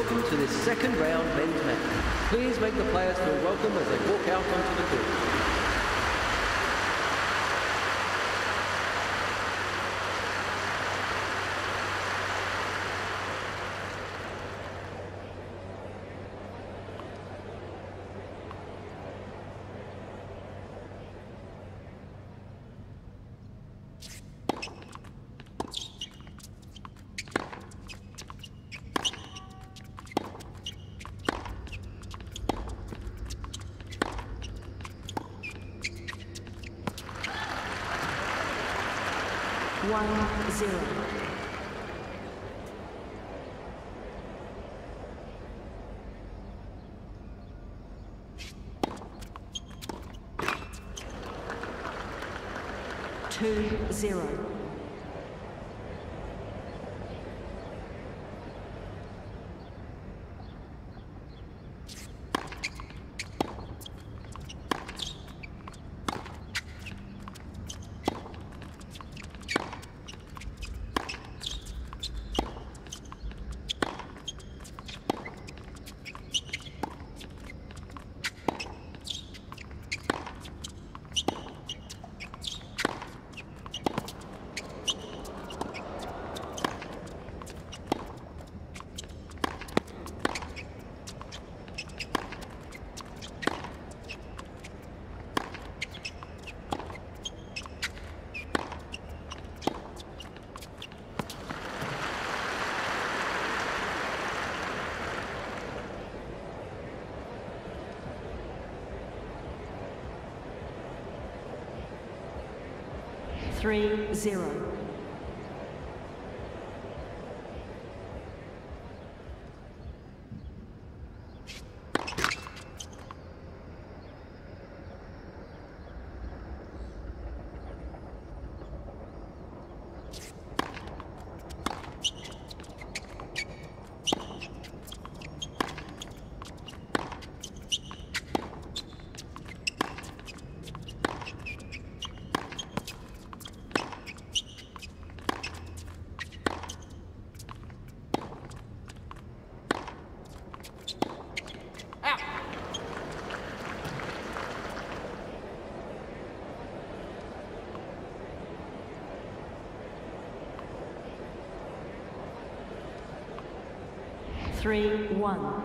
Welcome to this second round men's match. Please make the players feel welcome as they walk out onto the court. One zero. Two zero. Three zero. Three one.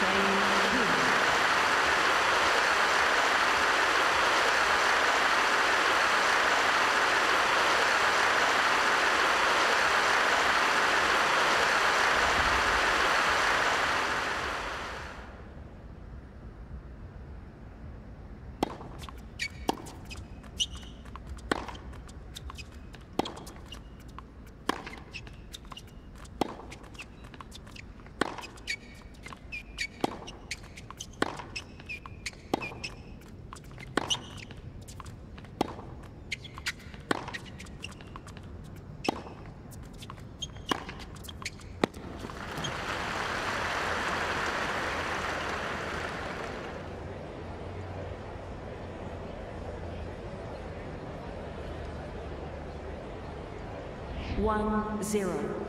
Game two. One zero.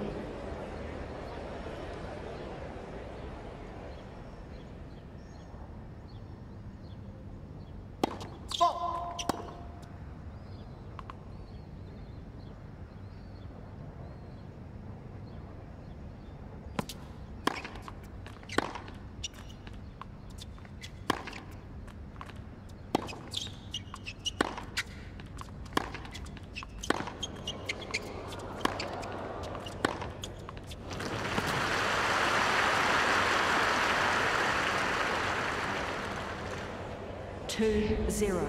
2-0.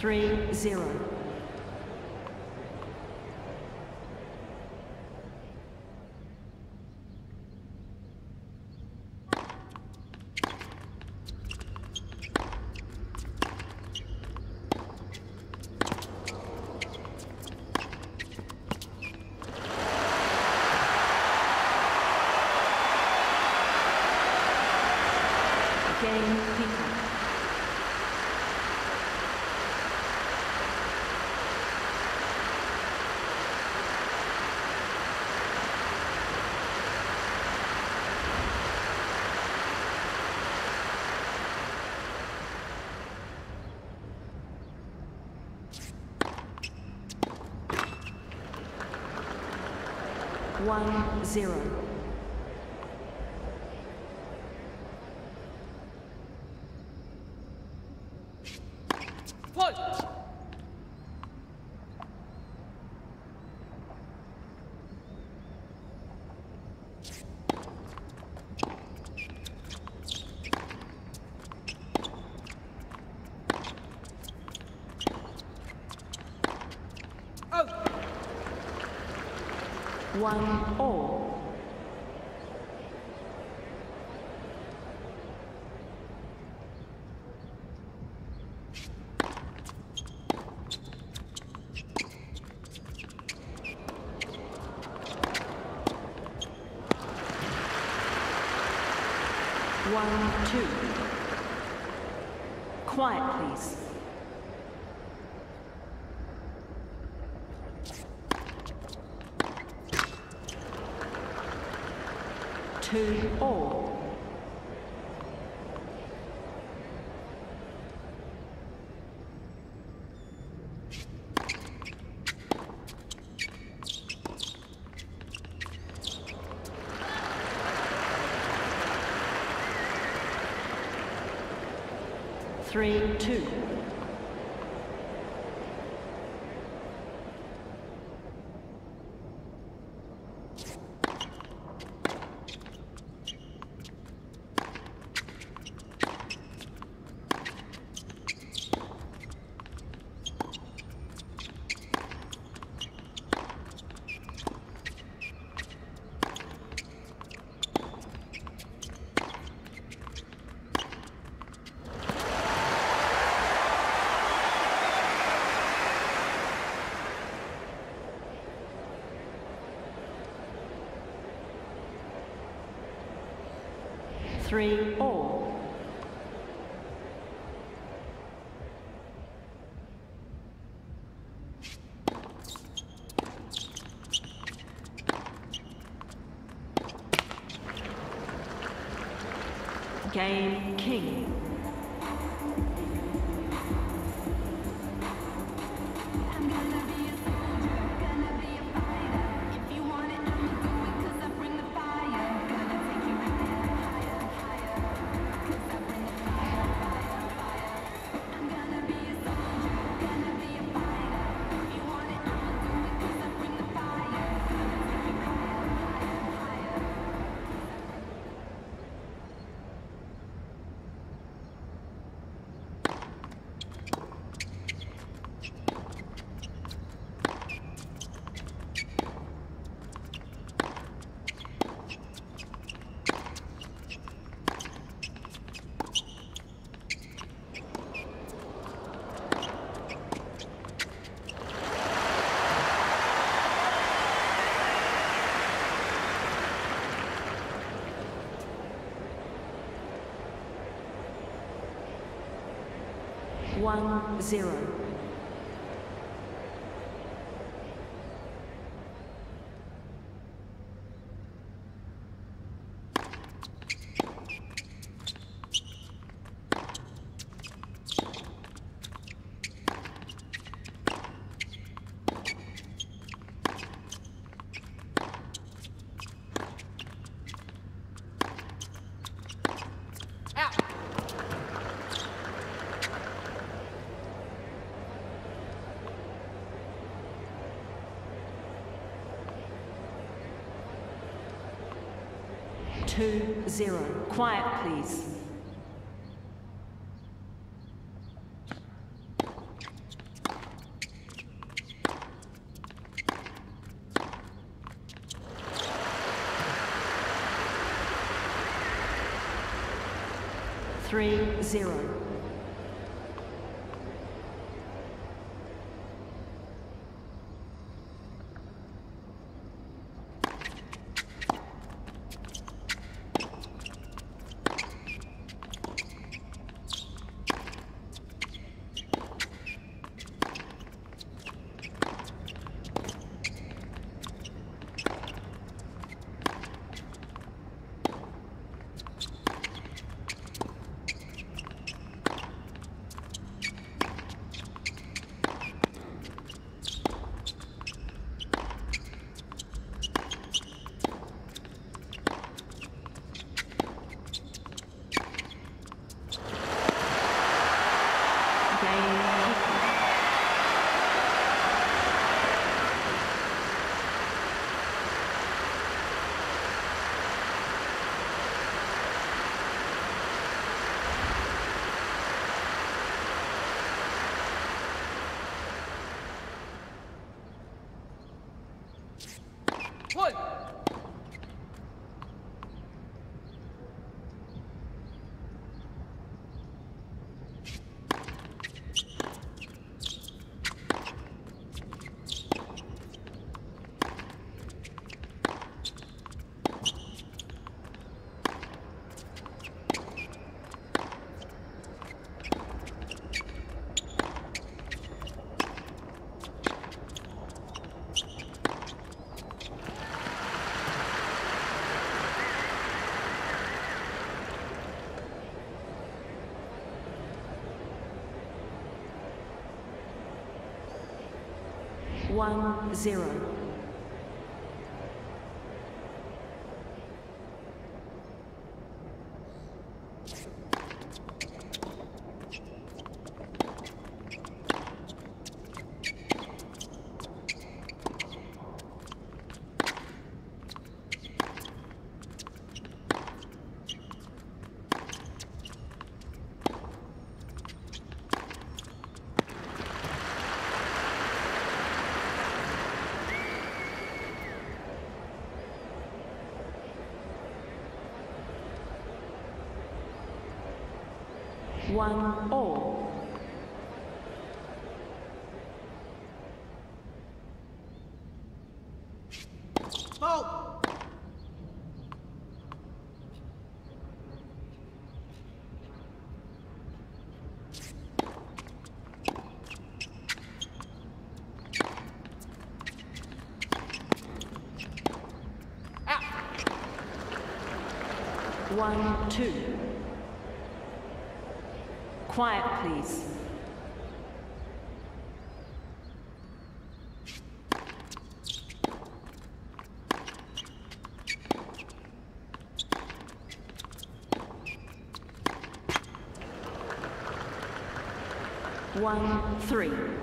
Three, zero. one zero. one all. One, two. Quiet, please. two all. Three, two. three all. Game King. one zero. Two, zero. Quiet, please. One, zero. One, all. Fault. Ah. One, two. Quiet, please. One, three.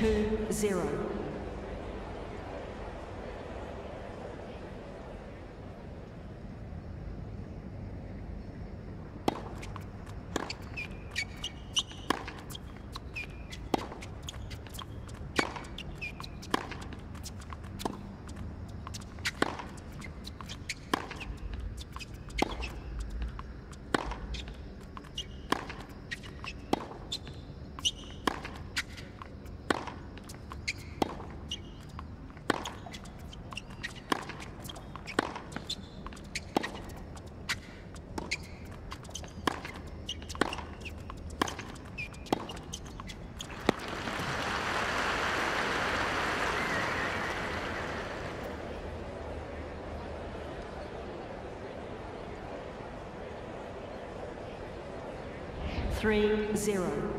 Two zero. Three zero.